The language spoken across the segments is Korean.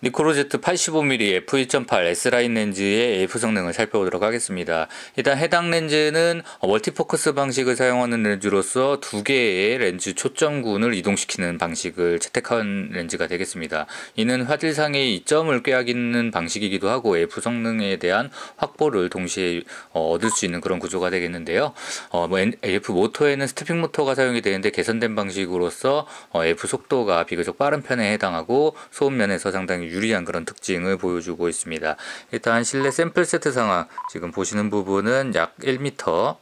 NIKKOR Z 85mm f1.8 S line 렌즈의 AF 성능을 살펴보도록 하겠습니다. 일단 해당 렌즈는 multi focus 방식을 사용하는 렌즈로서 두 개의 렌즈 초점군을 이동시키는 방식을 채택한 렌즈가 되겠습니다. 이는 화질상의 이점을 꾀하기는 방식이기도 하고 AF 성능에 대한 확보를 동시에 어, 얻을 수 있는 그런 구조가 되겠는데요. 어, 뭐 AF 모터에는 stepping 모터가 사용이 되는데 개선된 방식으로서 어, AF 속도가 비교적 빠른 편에 해당하고 소음 면에서 상당히 유리한 그런 특징을 보여주고 있습니다. 일단 실내 샘플 세트 상황 지금 보시는 부분은 약 1m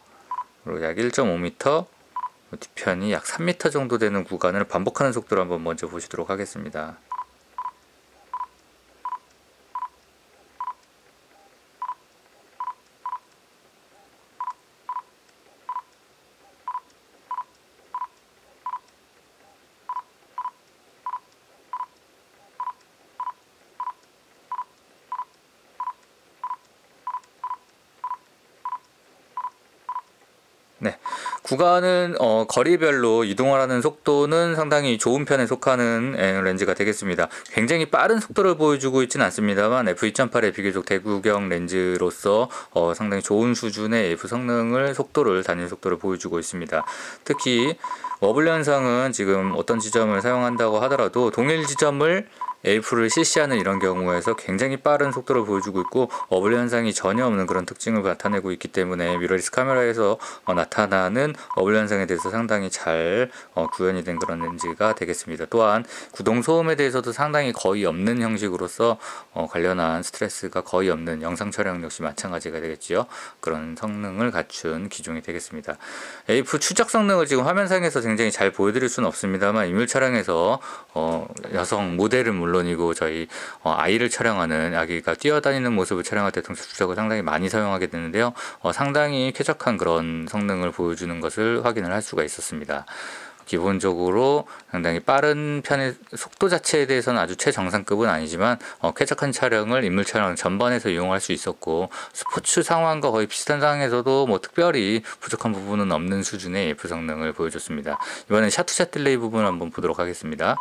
그리고 약 1.5m 뒤편이 약 3m 정도 되는 구간을 반복하는 속도로 한번 먼저 보시도록 하겠습니다. 네. 구간은 어, 거리별로 이동하는 속도는 상당히 좋은 편에 속하는 렌즈가 되겠습니다. 굉장히 빠른 속도를 보여주고 있지는 않습니다만 f2.8의 비교적 대구경 렌즈로서 어, 상당히 좋은 수준의 AF 성능을 속도를 단일 속도를 보여주고 있습니다. 특히 wobble 현상은 지금 어떤 지점을 사용한다고 하더라도 동일 지점을 AF를 실시하는 이런 경우에서 굉장히 빠른 속도를 보여주고 있고 wobble 현상이 전혀 없는 그런 특징을 나타내고 있기 때문에 미러리스 카메라에서 어, 나타나는 어블 현상에 대해서 상당히 잘 어, 구현이 된 그런 렌즈가 되겠습니다. 또한 구동 소음에 대해서도 상당히 거의 없는 형식으로서 어, 관련한 스트레스가 거의 없는 영상 촬영 역시 마찬가지가 되겠지요. 그런 성능을 갖춘 기종이 되겠습니다. AF 추적 성능을 지금 화면상에서 굉장히 잘 보여드릴 수는 없습니다만 인물 촬영에서 어, 여성 모델은 물론 물론이고 저희 어, 아이를 촬영하는 아기가 뛰어다니는 모습을 촬영할 때 동체 추적을 상당히 많이 사용하게 되는데요. 어, 상당히 쾌적한 그런 성능을 보여주는 것을 확인을 할 수가 있었습니다. 기본적으로 상당히 빠른 편의 속도 자체에 대해서는 아주 최정상급은 아니지만 어, 쾌적한 촬영을 인물 촬영 전반에서 이용할 수 있었고 스포츠 상황과 거의 비슷한 상황에서도 뭐 특별히 부족한 부분은 없는 수준의 AF 성능을 보여줬습니다. 이번엔 shot to shot delay 부분 한번 보도록 하겠습니다.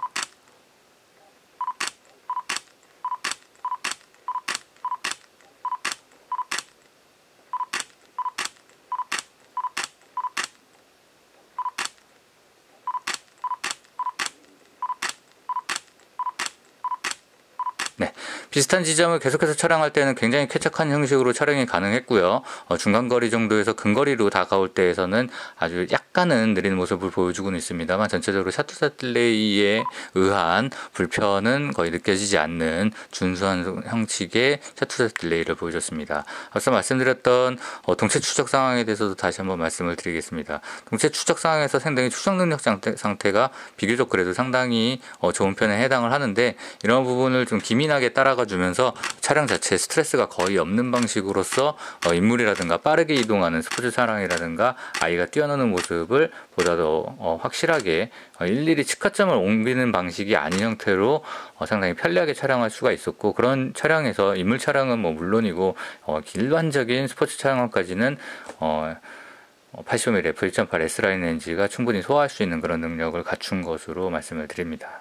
네, 비슷한 지점을 계속해서 촬영할 때는 굉장히 쾌적한 형식으로 촬영이 가능했고요. 어, 중간거리 정도에서 근거리로 다가올 때에서는 아주 약간은 느린 모습을 보여주고는 있습니다만 전체적으로 shot to shot delay에 의한 불편은 거의 느껴지지 않는 준수한 형식의 shot to shot delay를 보여줬습니다. 앞서 말씀드렸던 어, 동체 추적 상황에 대해서도 다시 한번 말씀을 드리겠습니다. 동체 추적 상황에서 상당히 추적 능력 상태, 가 비교적 그래도 상당히 어, 좋은 편에 해당을 하는데 이런 부분을 좀 기미 예민하게 따라가 주면서 차량 자체에 스트레스가 거의 없는 방식으로서 어, 인물이라든가 빠르게 이동하는 스포츠 차량이라든가 아이가 뛰어노는 모습을 보다 더 어, 확실하게 어, 일일이 측가점을 옮기는 방식이 아닌 형태로 어, 상당히 편리하게 촬영할 수가 있었고 그런 차량에서 인물 차량은 뭐 물론이고 어, 일반적인 스포츠 차량까지는 어, 85mm f1.8 S라인 렌즈가 충분히 소화할 수 있는 그런 능력을 갖춘 것으로 말씀을 드립니다.